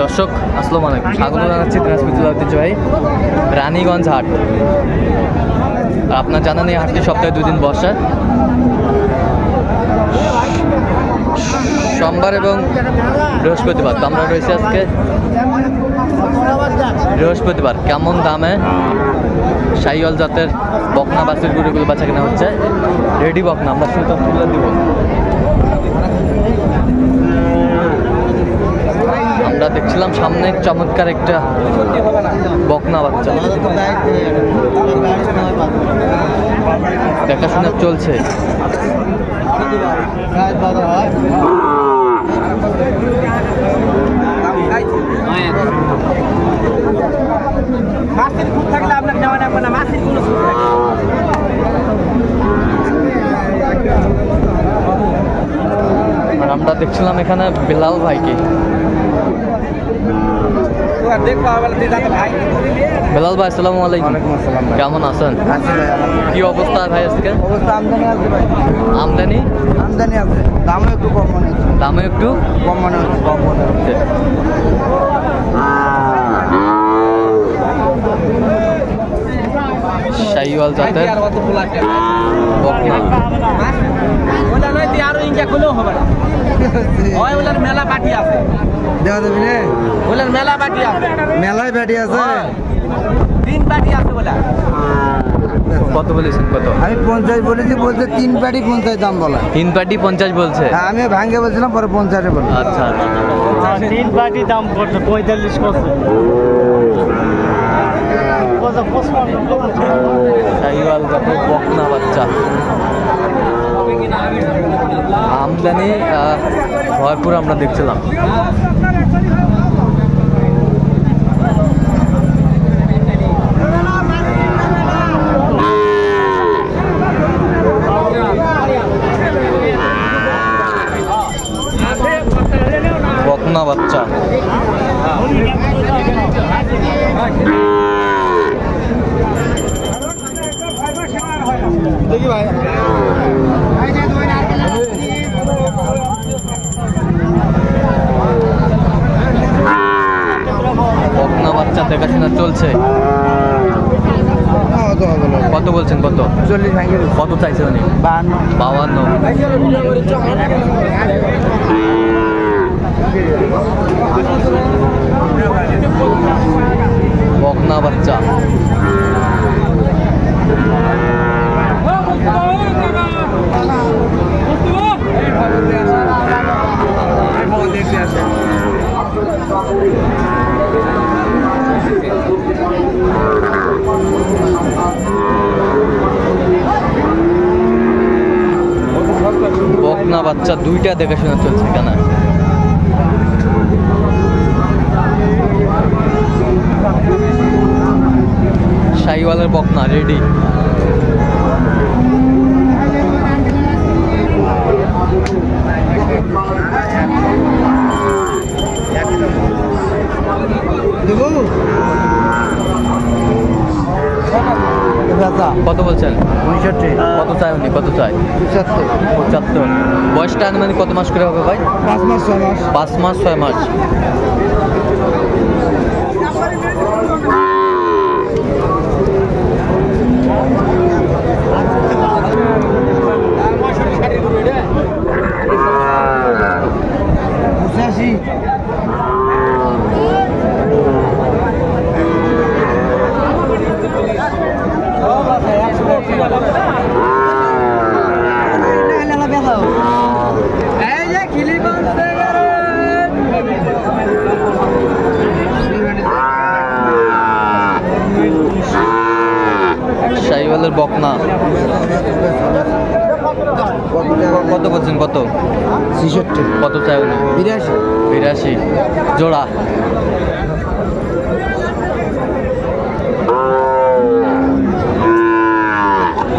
দর্শক, আসসালামু আলাইকুম। স্বাগত জানাচ্ছি দিনাজপুর জেলা ঐতিহ্যবাহী রানীগঞ্জ হাট। আপনার জানেন এই হাটটি সপ্তাহে দুই দিন বসে। সোমবার এবং বৃহস্পতিবার। তো আমরা রয়েছি আজকে বৃহস্পতিবার। কেমন দামে সাইওয়াল জাতের বকনা বাসের গুড়িগুলো বাচ্চা কেনা হচ্ছে? রেডি বকনা, আমরা সেটা তুলে দিব। দেখছিলাম সামনে চমৎকার একটা বকনা বাচ্চা। দেখাশোনা চলছে। আমরা দেখছিলাম এখানে বেলাল ভাইকে দেখব আবার দিদাতে ভাই বেলাল ভাই আসসালামু আলাইকুম। কেমন আছেন? কি অবস্থা ভাই আজকে? অবস্থা আমদানি আছে ভাই। আমদানি? আমদানি আছে। দামও একটু কম মনে হচ্ছে। দামে একটু? কম মনে হচ্ছে কম মনে হচ্ছে। জাতের বকনা। আরও খুলেও হবে না ওলার মেলা বাটি আছে। দেওয়া যাবি রে ওলার মেলা বাটি আছে। মেলায় ব্যাটি আছে। তিন বাটি আছে কত বলেছেন কত? আমি পঞ্চাশ বলেছি বলছে তিন প্যাটি পঞ্চাশ দাম বলা। তিন পাটি পঞ্চাশ বলছে? হ্যাঁ, আমি ভাঙ্গে বলছিলাম পরে পঞ্চাশে বললাম আচ্ছা তিন বাটি দাম করছে পঁয়তাল্লিশ করছে। বকনা বাচ্চা। আহ, ভরপুর আমরা দেখছিলাম বকনা বাচ্চা বকনা বাচ্চা চলছে কত বলছেন কত? কত চাইছে উনি? বাউান্ন বকনা বাচ্চা। বকনা বাচ্চা দুইটা দেখাশোনা চলছে কেন? শাহিওয়ালের বকনা রেডি দেবো কত বলছেন? কত চাই উনি? কত চাই? পঁচাত্তর। পঁচাত্তর। বয়সটা আনুমানিক কত মাস করে হবে ভাই? পাঁচ মাস ছয় মাস। পাঁচ মাস ছয় মাস। শাহিওয়ালের বকনা। কত বলছেন কত? ছেষট্টি। কত চাই উনি বিরাশি। বিরাশি। জোড়া।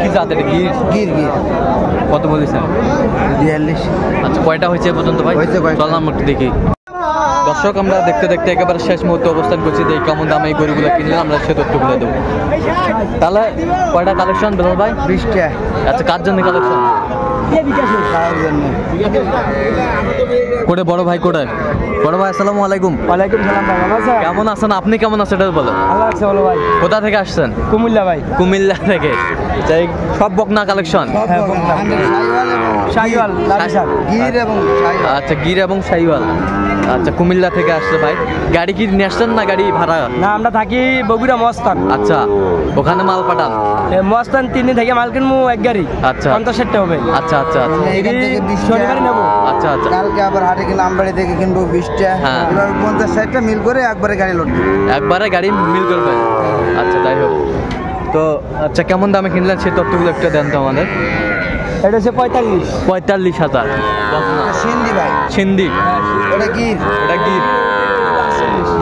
কি গির? গির গির। কত বলেছেন বিয়াল্লিশ। আচ্ছা কয়টা হয়েছে পর্যন্ত ভাই? হয়েছে। চল আমরা একটু দেখি। দর্শক আমরা দেখতে দেখতে একেবারে শেষ মুহূর্তে অবস্থান করছি। যে কেমন দামে এই গরুগুলো কিনলে আমরা সে তথ্যগুলো দেবো। তাহলে কয়টা কালেকশন বেলাল ভাই? বিশটা। আচ্ছা কার জন্য কালেকশন? কোটে বড় ভাই কোটে বড় ভাই আসসালামু আলাইকুম। ওয়ালাইকুম সালাম ভাই ভালো আছেন? কেমন আছেন? আপনি কেমন আছেন এটা বলো ভালো আছে বলো ভাই। কোথা থেকে আসছেন? কুমিল্লা ভাই। কুমিল্লা থেকে। তাই সব বকনা কালেকশন? হ্যাঁ, লালিশান গির এবং আচ্ছা গির এবং সাইওয়াল আচ্ছা কুমিল্লা থেকে আসছে ভাই। গাড়ি কি নিয়ে আসছেন না গাড়ি ভাড়া? না আমরা থাকি বগুড়া মস্তান। আচ্ছা ওখানে মাল পাঠান? মস্তান তিন দিন থেকে মাল কিনবো এক গাড়ি। আচ্ছা। পঞ্চাশ ষাটটা হবে। আচ্ছা আচ্ছা আচ্ছা। শনিবারই নেব। আচ্ছা আচ্ছা। কালকে আবার হাটে কিনা আমবাড়ি থেকে কিনবো বিশটা। হ্যাঁ। এবার পঞ্চাশ ষাটটা মিল করে একবারে গাড়ি লোড একবারে গাড়ি মিল করবেন আচ্ছা তাই হোক। তো আচ্ছা কেমন দামে কিনলেন সেই তথ্যগুলো একটু দেন তো আমাদের। এটা হচ্ছে পঁয়তাল্লিশ। পঁয়তাল্লিশ হাজার। সিন্ধি ভাই। সিন্ধি। কি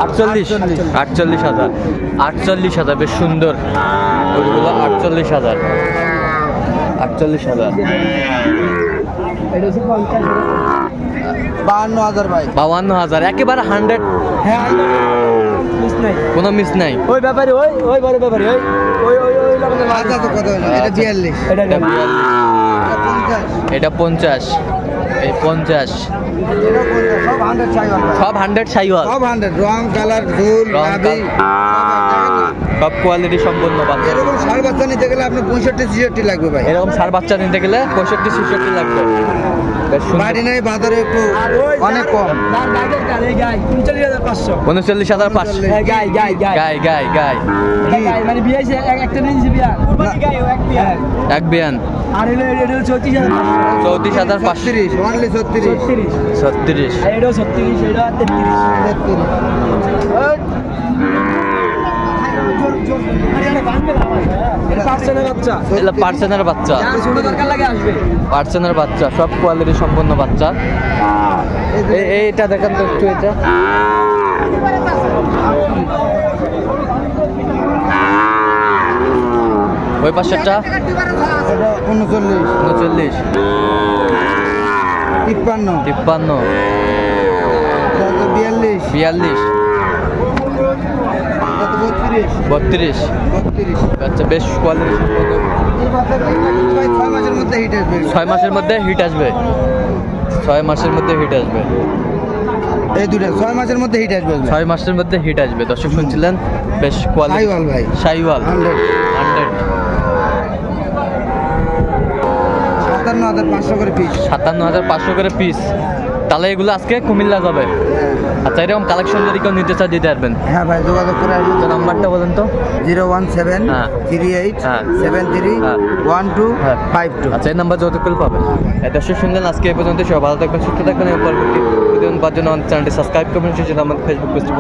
আটচল্লিশ। আটচল্লিশ হাজার। আটচল্লিশ হাজার বেশ সুন্দর। ওইগুলো আটচল্লিশ হাজার। আটচল্লিশ হাজার। এটা বাহান্ন হাজার ভাই। বাউান্ন হাজার একেবারে হান্ড্রেড। হ্যাঁ মিস নাই। কোনো মিস নাই। ওই ব্যাপারে ওই ওই বড় ব্যাপারে ওই ওই ওই ওই এটা বিয়াল্লিশ। পঞ্চাশ। এই পঞ্চাশ। সব হান্ড্রেড সাইওয়াল। সব হান্ড্রেড সাইওয়াল। সব হান্ড্রেড রং কালার ফুল। সব কোয়ালিটি সম্পন্ন বাচ্চা। এরকম সার বাচ্চা নিতে গেলে আপনার পঁয়ষট্টি ছিষট্টি লাগবে ভাই। এরকম সার বাচ্চা নিতে গেলে পঁয়ষট্টি ছেষট্টি লাগবে। বাড়ি নেই বাজারে একটু আর অনেক কম। উনচল্লিশ হাজার পাঁচশো। গাই, গাই, গাই। গাই গাই মানে বিয়ে একটা নিয়েছে বিয়া। কুরবানি গাই, ও এক বিয়ান। আর হলো এটা হলো চৌত্রিশ হাজার। চৌত্রিশ হাজার অনলি ছত্রিশ ছত্রিশ। ছত্রিশ। এটাও ছত্রিশ, তেত্রিশ। এটা পার্সেনের বাচ্চা। পার্সেনের সব কোয়ালিটি সম্পন্ন বাচ্চা। এইটা দেখেন তো একটু এটা। ওই পাশেরটা উনচল্লিশ উনচল্লিশ। তিপ্পান্ন। তিপ্পান্ন। বিয়াল্লিশ। বিয়াল্লিশ। বত্রিশ। আচ্ছা বেশ কোয়ালিটি ছয় মাসের মধ্যে হিট আসবে। ছয় মাসের মধ্যে হিট আসবে। ছয় মাসের মধ্যে হিট আসবে। এই দুটো ছয় মাসের মধ্যে হিট আসবে ছয় মাসের মধ্যে হিট আসবে। দর্শক শুনছিলেন? বেশ কোয়ালিটি ভাই। সাইওয়াল। হান্ড্রেড। সাতান্ন হাজার পাঁচশো করে পিস সাতান্ন হাজার পাঁচশো করে পিস তাহলে এগুলো আজকে কুমিল্লা যাবে। আচ্ছা এরকম কালেকশন যদি কেউ নিতে চায় দিতে পারবেন। হ্যাঁ ভাই যোগাযোগ করে আসবেন তো নাম্বারটা বলেন তো। জিরো ওয়ান সেভেন হ্যাঁ। থ্রি এইট হ্যাঁ। সেভেন থ্রি হ্যাঁ। One two. Five two. আচ্ছা এই নাম্বার যোগাযোগ করে পাবেন। দর্শক শুনলেন। আজকে এই পর্যন্ত সব ভালো থাকবেন সুস্থ থাকবেন। এবং পরবর্তী প্রতিদিন পাওয়ার জন্য আমাদের চ্যানেলটি সাবস্ক্রাইব করবেন। সেই জন্য আমাদের ফেসবুক পেজটি